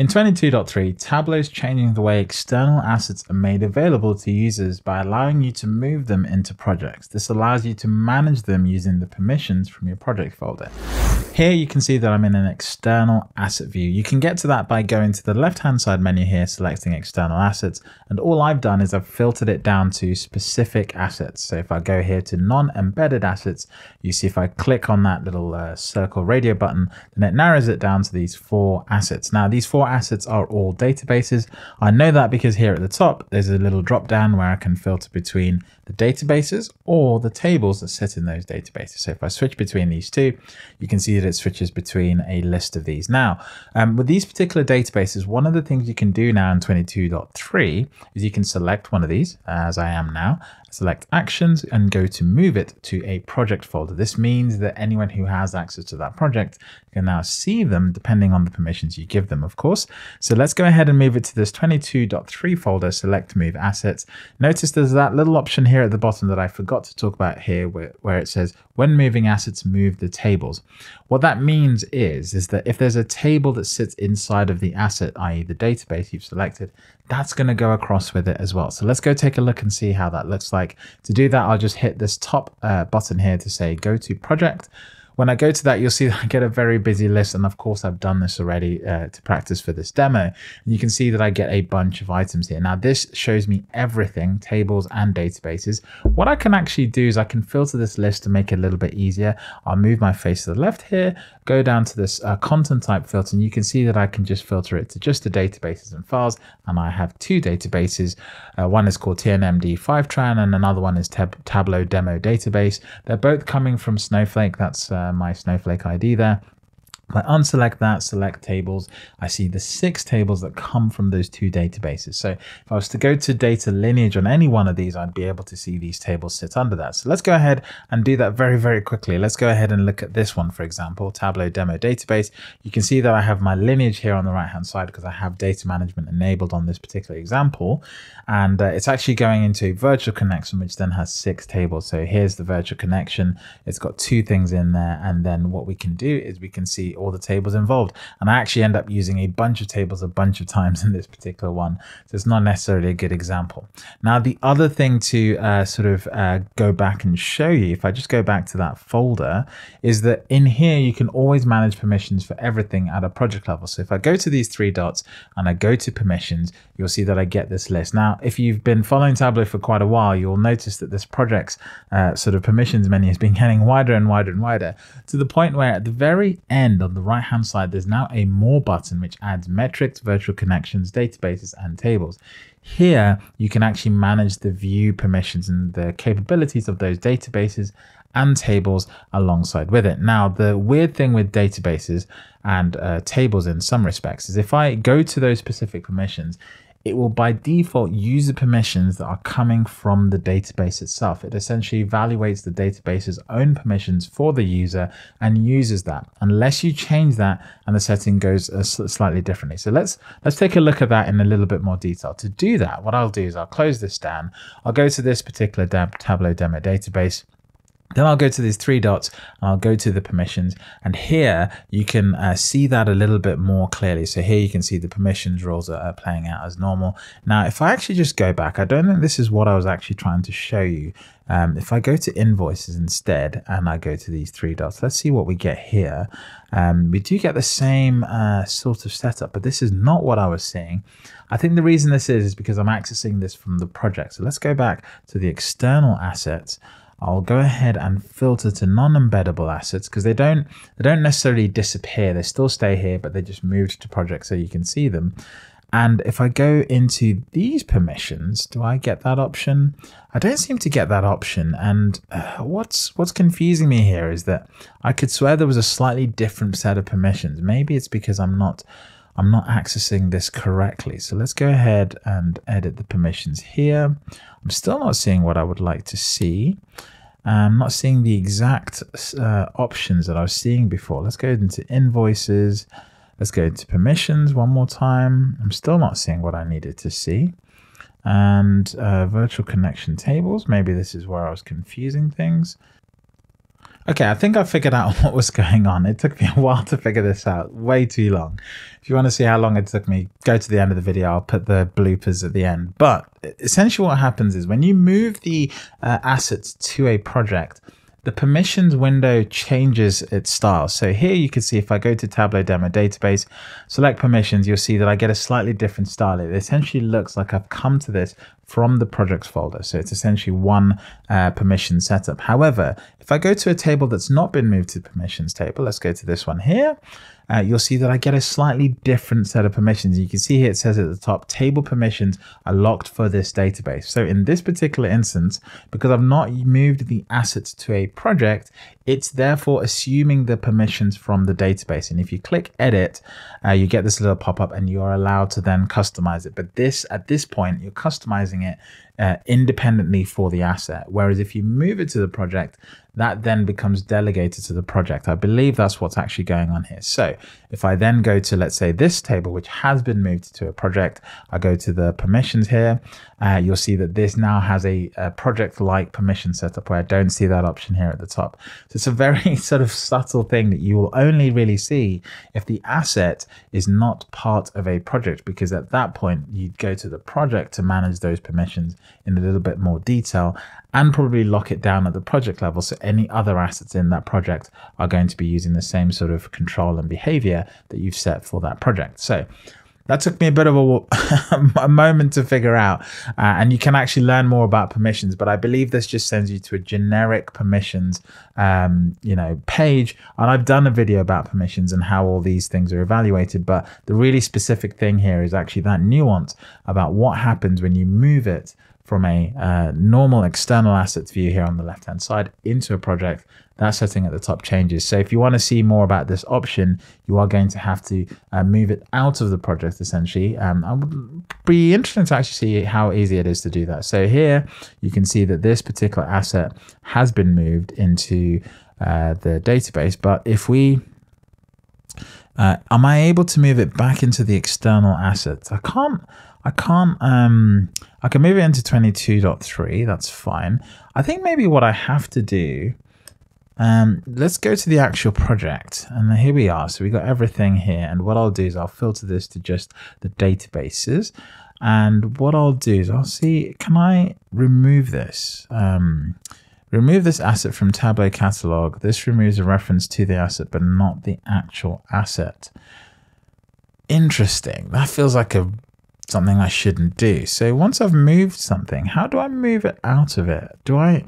In 22.3, Tableau is changing the way external assets are made available to users by allowing you to move them into projects. This allows you to manage them using the permissions from your project folder. Here you can see that I'm in an external asset view. You can get to that by going to the left-hand side menu here, selecting external assets. And all I've done is I've filtered it down to specific assets. So if I go here to non-embedded assets, you see if I click on that little uh, circle radio button, then it narrows it down to these four assets. Now these four assets are all databases. I know that because here at the top, there's a little drop down where I can filter between the databases or the tables that sit in those databases. So if I switch between these two, you can see that it switches between a list of these. Now, um, with these particular databases, one of the things you can do now in 22.3 is you can select one of these, as I am now, select actions and go to move it to a project folder. This means that anyone who has access to that project can now see them depending on the permissions you give them, of course. So let's go ahead and move it to this 22.3 folder, select move assets. Notice there's that little option here at the bottom that I forgot to talk about here where, where it says when moving assets, move the tables. What that means is, is that if there's a table that sits inside of the asset, i.e. the database you've selected, that's going to go across with it as well. So let's go take a look and see how that looks like. To do that, I'll just hit this top uh, button here to say go to project. When I go to that, you'll see that I get a very busy list. And of course, I've done this already uh, to practice for this demo. And you can see that I get a bunch of items here. Now, this shows me everything, tables and databases. What I can actually do is I can filter this list to make it a little bit easier. I'll move my face to the left here, go down to this uh, content type filter, and you can see that I can just filter it to just the databases and files. And I have two databases. Uh, one is called TNMD Fivetran, and another one is Tab Tableau Demo Database. They're both coming from Snowflake. That's uh, Uh, my Snowflake ID there. If I unselect that, select tables, I see the six tables that come from those two databases. So if I was to go to data lineage on any one of these, I'd be able to see these tables sit under that. So let's go ahead and do that very, very quickly. Let's go ahead and look at this one, for example, Tableau Demo Database. You can see that I have my lineage here on the right-hand side because I have data management enabled on this particular example. And uh, it's actually going into a virtual connection, which then has six tables. So here's the virtual connection. It's got two things in there. And then what we can do is we can see all the tables involved. And I actually end up using a bunch of tables a bunch of times in this particular one. So it's not necessarily a good example. Now, the other thing to uh, sort of uh, go back and show you, if I just go back to that folder, is that in here, you can always manage permissions for everything at a project level. So if I go to these three dots and I go to permissions, you'll see that I get this list. Now, if you've been following Tableau for quite a while, you'll notice that this project's uh, sort of permissions menu has been getting wider and wider and wider to the point where at the very end of on the right hand side, there's now a more button which adds metrics, virtual connections, databases, and tables. Here, you can actually manage the view permissions and the capabilities of those databases and tables alongside with it. Now, the weird thing with databases and uh, tables in some respects is if I go to those specific permissions, it will by default use the permissions that are coming from the database itself. It essentially evaluates the database's own permissions for the user and uses that unless you change that and the setting goes slightly differently. So let's let's take a look at that in a little bit more detail. To do that, what I'll do is I'll close this down. I'll go to this particular Tableau demo database then I'll go to these three dots and I'll go to the permissions. And here you can uh, see that a little bit more clearly. So here you can see the permissions roles are, are playing out as normal. Now, if I actually just go back, I don't think this is what I was actually trying to show you. Um, if I go to invoices instead and I go to these three dots, let's see what we get here. Um, we do get the same uh, sort of setup, but this is not what I was seeing. I think the reason this is is because I'm accessing this from the project. So let's go back to the external assets. I'll go ahead and filter to non-embeddable assets because they don't they don't necessarily disappear. They still stay here, but they just moved to project so you can see them. And if I go into these permissions, do I get that option? I don't seem to get that option. And uh, what's what's confusing me here is that I could swear there was a slightly different set of permissions. Maybe it's because I'm not I'm not accessing this correctly. So let's go ahead and edit the permissions here. I'm still not seeing what I would like to see. I'm not seeing the exact uh, options that I was seeing before. Let's go into invoices. Let's go into permissions one more time. I'm still not seeing what I needed to see. And uh, virtual connection tables. Maybe this is where I was confusing things. Okay, I think I figured out what was going on. It took me a while to figure this out, way too long. If you want to see how long it took me, go to the end of the video. I'll put the bloopers at the end. But essentially what happens is when you move the uh, assets to a project, the permissions window changes its style. So here you can see if I go to Tableau Demo Database, select permissions, you'll see that I get a slightly different style. It essentially looks like I've come to this from the projects folder. So it's essentially one uh, permission setup. However, if I go to a table that's not been moved to the permissions table, let's go to this one here uh, you'll see that I get a slightly different set of permissions. You can see here it says at the top, table permissions are locked for this database. So in this particular instance, because I've not moved the assets to a project, it's therefore assuming the permissions from the database. And if you click edit, uh, you get this little pop-up and you are allowed to then customize it. But this, at this point, you're customizing it uh, independently for the asset. Whereas if you move it to the project, that then becomes delegated to the project. I believe that's what's actually going on here. So if I then go to, let's say this table, which has been moved to a project, I go to the permissions here, uh, you'll see that this now has a, a project-like permission setup where I don't see that option here at the top. So it's a very sort of subtle thing that you will only really see if the asset is not part of a project, because at that point you'd go to the project to manage those permissions in a little bit more detail and probably lock it down at the project level. So any other assets in that project are going to be using the same sort of control and behavior that you've set for that project. So that took me a bit of a, a moment to figure out. Uh, and you can actually learn more about permissions, but I believe this just sends you to a generic permissions, um, you know, page. And I've done a video about permissions and how all these things are evaluated. But the really specific thing here is actually that nuance about what happens when you move it from a uh, normal external assets view here on the left hand side into a project that setting at the top changes. So if you want to see more about this option you are going to have to uh, move it out of the project essentially. Um, I would be interested to actually see how easy it is to do that. So here you can see that this particular asset has been moved into uh, the database but if we uh, am I able to move it back into the external assets I can't I can't, um, I can move it into 22.3. That's fine. I think maybe what I have to do, um, let's go to the actual project. And here we are. So we got everything here. And what I'll do is I'll filter this to just the databases. And what I'll do is I'll see, can I remove this? Um, remove this asset from Tableau catalog. This removes a reference to the asset, but not the actual asset. Interesting. That feels like a something I shouldn't do. So once I've moved something, how do I move it out of it? Do I...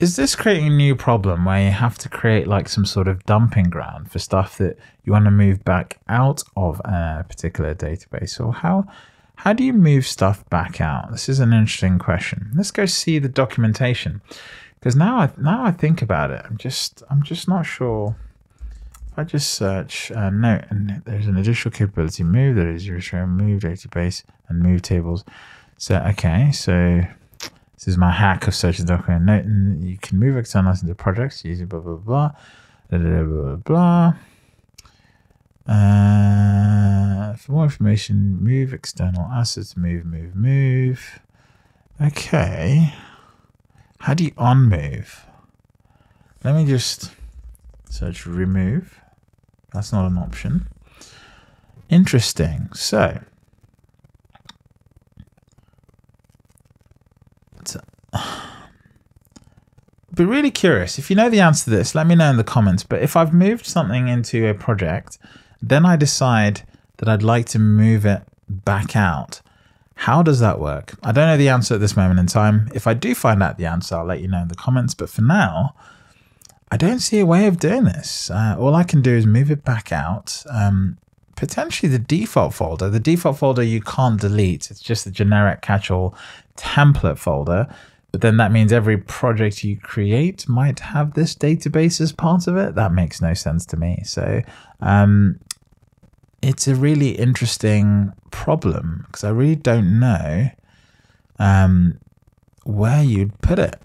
Is this creating a new problem where you have to create like some sort of dumping ground for stuff that you want to move back out of a particular database? Or how how do you move stuff back out? This is an interesting question. Let's go see the documentation because now I now I think about it, I'm just I'm just not sure. I just search uh, note and there's an additional capability move that is your show move database and move tables. So okay, so this is my hack of searching document note and you can move externals into projects using blah blah blah blah blah blah. blah. Uh, for more information, move external assets, move, move, move. Okay. How do you unmove? Let me just search remove. That's not an option. Interesting. So, be really curious. If you know the answer to this, let me know in the comments. But if I've moved something into a project, then I decide that I'd like to move it back out. How does that work? I don't know the answer at this moment in time. If I do find out the answer, I'll let you know in the comments. But for now, I don't see a way of doing this. Uh, all I can do is move it back out. Um, potentially the default folder. The default folder you can't delete. It's just the generic catch-all template folder. But then that means every project you create might have this database as part of it. That makes no sense to me. So um, it's a really interesting problem because I really don't know um, where you'd put it.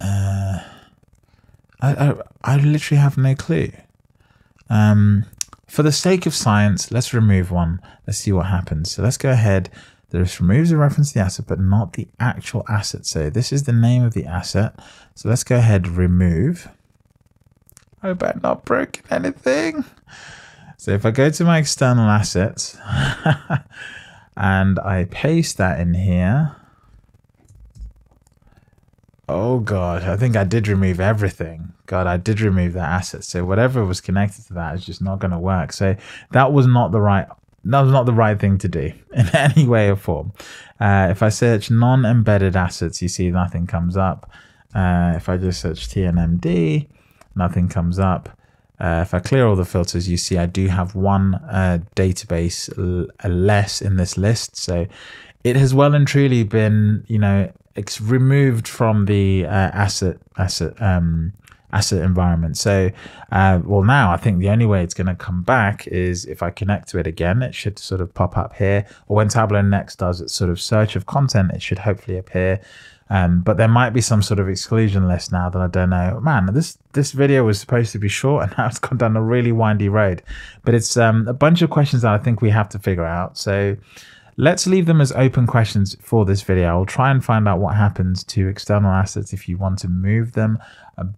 Uh, I, I, I literally have no clue. Um, for the sake of science, let's remove one. Let's see what happens. So let's go ahead. This removes a reference to the asset, but not the actual asset. So this is the name of the asset. So let's go ahead, remove. I hope I've not broken anything. So if I go to my external assets and I paste that in here. Oh god, I think I did remove everything. God, I did remove that asset. So whatever was connected to that is just not going to work. So that was not the right that was not the right thing to do in any way or form. Uh, if I search non-embedded assets, you see nothing comes up. Uh, if I just search TNMD, nothing comes up. Uh, if I clear all the filters, you see I do have one uh, database less in this list. So it has well and truly been, you know, it's removed from the uh, asset asset um, asset environment. So, uh, well, now I think the only way it's going to come back is if I connect to it again, it should sort of pop up here. Or when Tableau next does its sort of search of content, it should hopefully appear. Um, but there might be some sort of exclusion list now that I don't know. Man, this this video was supposed to be short, and now it's gone down a really windy road. But it's um, a bunch of questions that I think we have to figure out. So let's leave them as open questions for this video. I'll try and find out what happens to external assets if you want to move them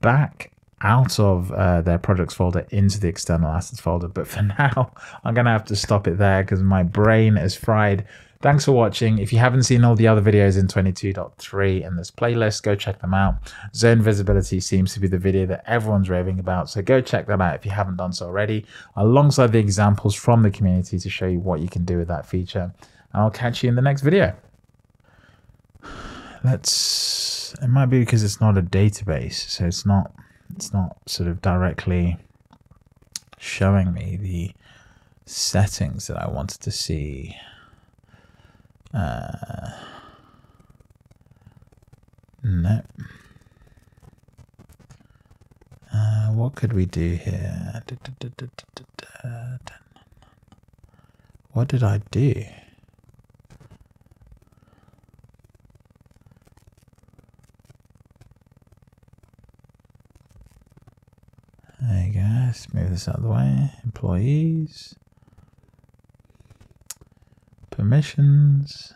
back out of uh, their projects folder into the external assets folder. But for now, I'm going to have to stop it there because my brain is fried Thanks for watching. If you haven't seen all the other videos in 22.3 in this playlist, go check them out. Zone visibility seems to be the video that everyone's raving about, so go check that out if you haven't done so already, alongside the examples from the community to show you what you can do with that feature. And I'll catch you in the next video. Let's, it might be because it's not a database, so it's not, it's not sort of directly showing me the settings that I wanted to see. Uh, no. Uh, what could we do here? What did I do? There you go. Let's move this out of the way. Employees permissions.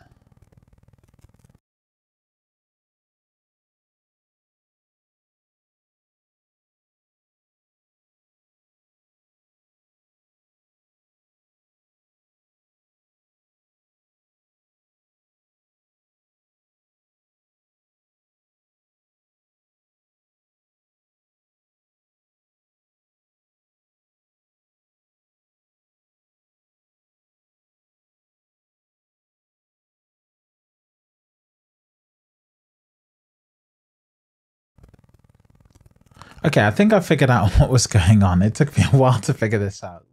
Okay, I think I figured out what was going on. It took me a while to figure this out.